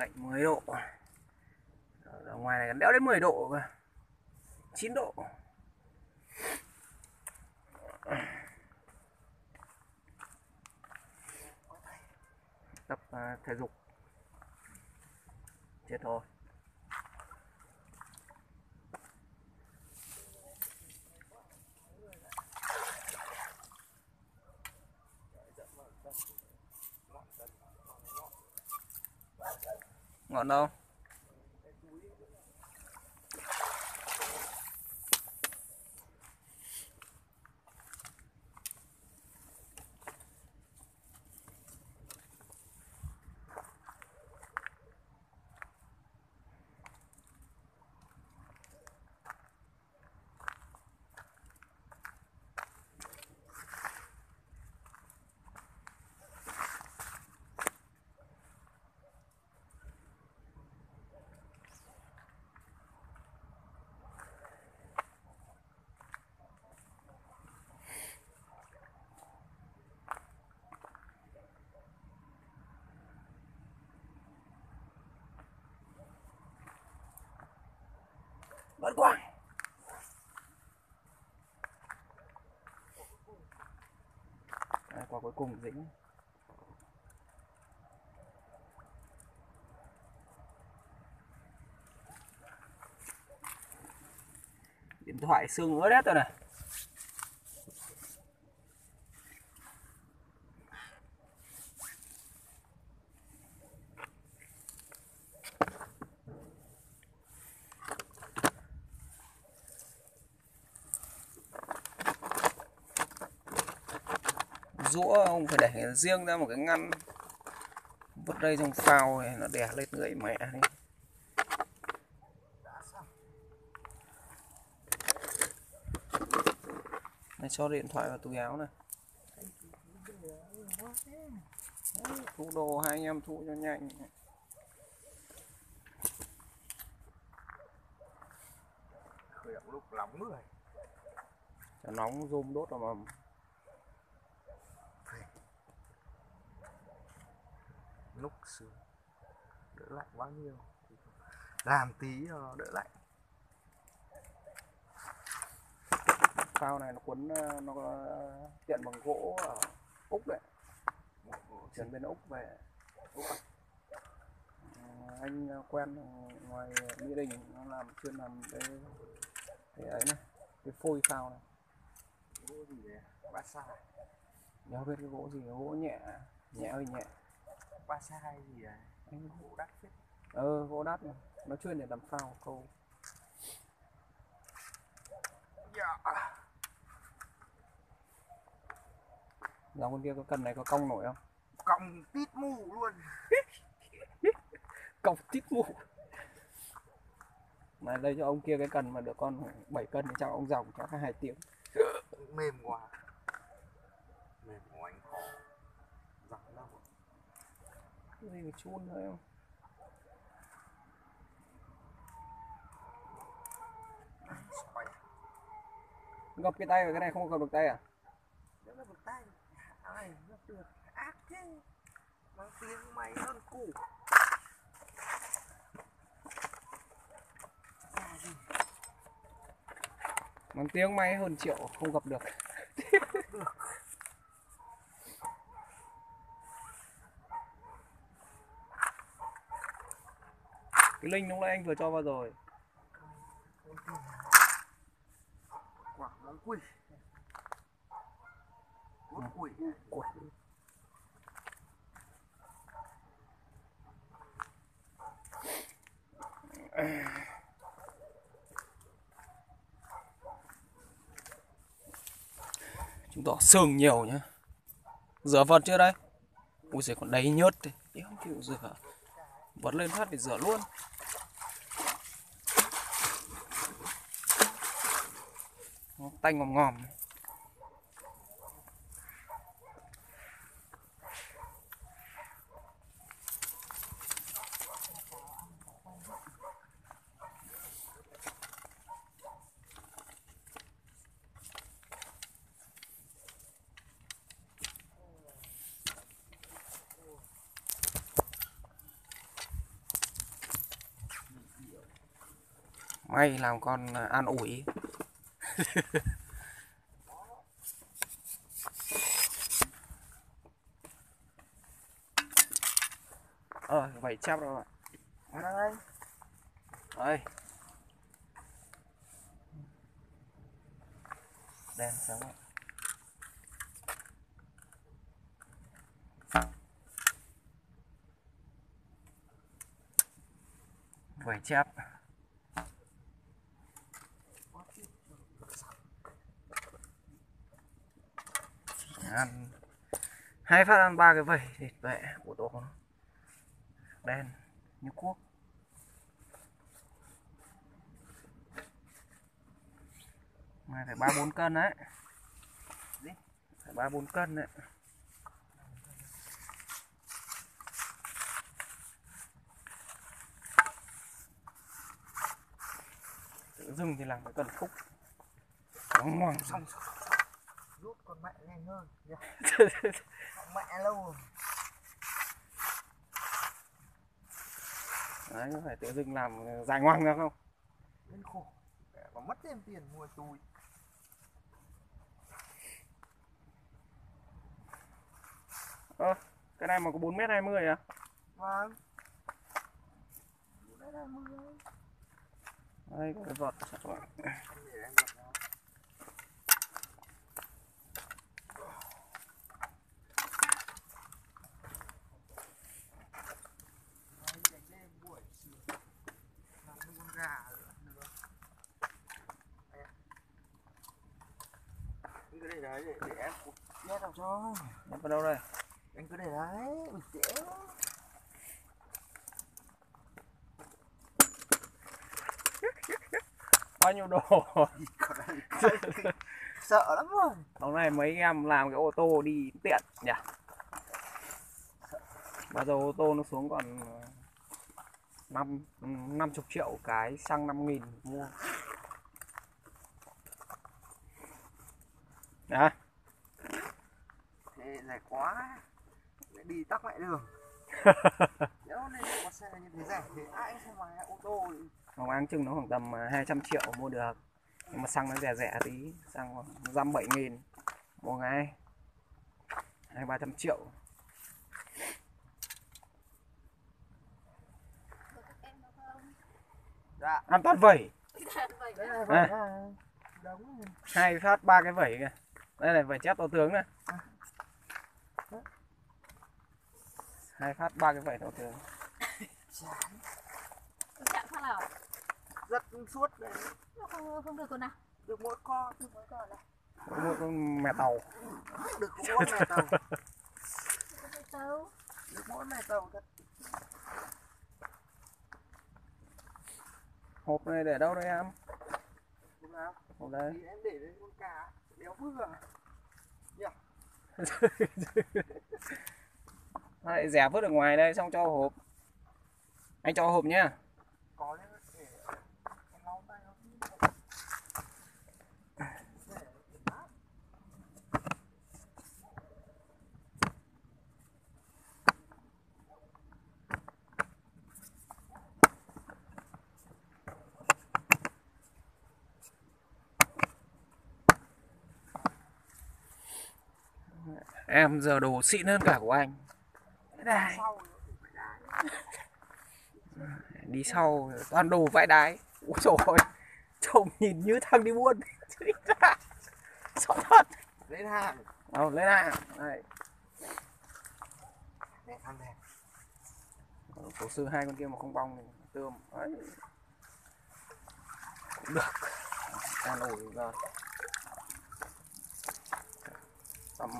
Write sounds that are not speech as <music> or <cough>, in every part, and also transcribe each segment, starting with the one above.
lạnh 10 độ. Ở ngoài này đéo đến 10 độ cơ. 9 độ. Tập à, thể dục. Chết thôi ngọn đâu bắn quang Đây, quả cuối cùng dính. Điện thoại xương ướt hết rồi này. Rũa ông phải để riêng ra một cái ngăn. Vứt đây trong phao này nó đè lên người mẹ đi. Này cho điện thoại vào túi áo này. Thu đồ hai anh em thu cho nhanh. Lúc nóng cho nóng zoom đốt vào mầm lúc sướng đỡ lạnh bao nhiêu làm tí cho nó đỡ lạnh. Phao này nó cuốn ờ, nó tiện bằng gỗ ở úc đấy. Chuyển bên úc về úc. À? Ờ, anh ờ, quen ngoài mỹ đình nó làm chuyên làm cái cái ấy này cái phôi phao này. Gỗ gì đấy ba sa nhớ biết cái gỗ gì gỗ nhẹ nhẹ hơi nhẹ ba sa hay gì đấy anh gỗ đắt phết. Ờ gỗ đắt này nó chuyên để làm phao câu. Dạ. Dòng con kia có cần này có cong nổi không? Còng tít mù luôn. Cong tít mù <laughs> mà đây cho ông kia cái cần mà được con 7 cân thì chắc ông dòng chắc hai tiếng. Mềm quá mềm của anh khó giặc đâu mà chun thôi không? Gập cái tay vào cái này không gập được tay à? Nếu là một tay. Ai nó được. Ác thế. Mang tiếng mày hơn củ bằng tiếng may hơn triệu không gặp được <laughs> cái linh lúc nãy anh vừa cho vào rồi. Quả món quỷ món quỷ quỷ chúng ta sừng nhiều nhá. Rửa vật chưa đây? Ui giời còn đầy nhớt đấy không chịu rửa vớt lên phát để rửa luôn. Nó tanh ngòm ngòm may làm con à, an ủi. <laughs> Ờ vậy chắp rồi bạn đây. Ơi đèn sáng ạ. Vẩy chép ăn. Hai phát ăn ba cái vẩy thịt vệ của tổ nó đen như cuốc. Này, phải ba bốn cân đấy. Phải ba bốn cân đấy. Rừng thì làm cái cần khúc. Nó ngoằng xong rút con mẹ nhanh hơn nhá. con mẹ lâu rồi. đấy có phải tự dưng làm dài ngoằng ra không? Lên khổ. Còn mất thêm tiền mua chui ơ cái này mà có 4 mét 20 à? Vâng. Mưa đây có cái vợt chắc là- để em được nó Đấy, để đêm buổi chiều làm cái con gà nữa được Đây ạ. Anh cứ để đấy để, để em cục nhét vào cho em vào đâu đây anh cứ để đấy bình tĩnh bao nhiêu đồ? Sợ lắm rồi hôm nay mấy em làm cái ô tô đi tiện nhỉ? Bao giờ ô tô nó xuống còn năm năm chục triệu cái xăng năm nghìn mua. Đó. thế rẻ quá. Lại đi tắc lại đường. Nếu nên có xe như thế rẻ thì ai không 买 ô tô thì Không áng chừng nó khoảng tầm à, 200 triệu mua được. Nhưng mà xăng nó rẻ rẻ tí. Xăng dăm bảy nghìn Mua ngay. Hai ba trăm triệu. Dạ. An toàn vẩy. Là À. hai phát ba cái vẩy kìa Đây này vẩy chép to tướng này. Hai phát ba cái vẩy to tướng. Chán chạm phát nào? Rất suốt đấy. Không không được rồi nào. Được mỗi con được mỗi cờ này. Có một con mẹ tàu. Được mỗi mẹ tàu. Được mỗi mẹ tàu thật. Hộp này để đâu đây em? Hộp đây. Thì em để lên con cá béo vừa <laughs> Lại rẻ vứt ở ngoài đây xong cho hộp. Anh cho hộp nhá. Có lên Em giờ đồ xịn hơn cả của anh. Đây. Đi sau toàn đồ vãi đái. Úi dồi ôi. Trông nhìn như thằng đi buôn. <laughs> Sợ thật. Lên hàng đâu lên ạ đây. Đẹp tổ sư hai con kia mà không bong thì tươm. Đấy cũng được. Ta nổi ra tầm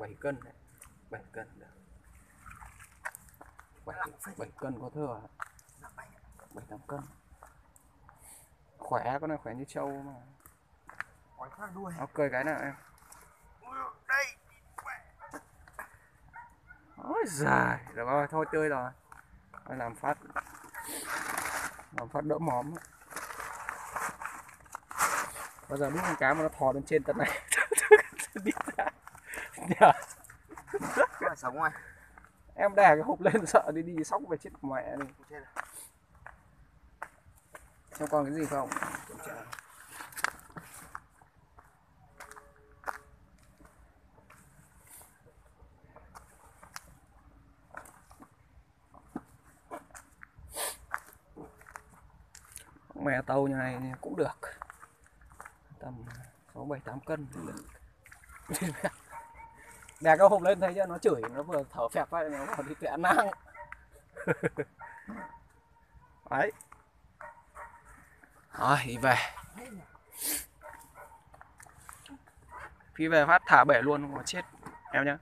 ờ, bảy cân đấy. Bảy cân được. Bảy bảy cân có thừa nặng bay bảy tám cân. Khỏe con này khỏe như trâu mà. Nó cười cái nào em? Đây ôi dài được rồi thôi chơi rồi. Thôi làm phát. Làm phát đỡ móm. Bao giờ đút con cá mà nó thò lên trên tận này đi ra Nhờ, Cái là sống ngoài em đè cái hộp <laughs> lên sợ đi đi sóc về chết mẹ rồi Xem còn cái gì không? tra Mẹ tàu như này cũng được. Tầm 6 7 8 cân được. <laughs> Đè cái hộp lên thấy chưa? Nó chửi nó vừa thở phẹp vậy nó còn đi tẹa nang. <laughs> Đấy. Rồi, đi về. Khi về phát thả bể luôn có chết em nhá.